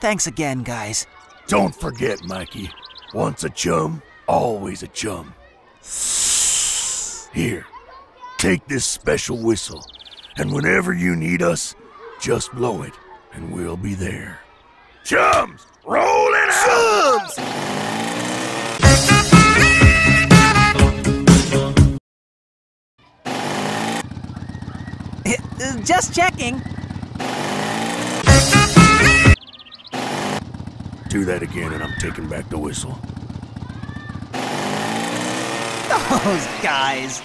Thanks again, guys. Don't forget, Mikey. Once a chum, always a chum. Here, take this special whistle, and whenever you need us, just blow it, and we'll be there. Chums, rolling out! Chums! Uh, Just checking. Do that again, and I'm taking back the whistle. Those guys.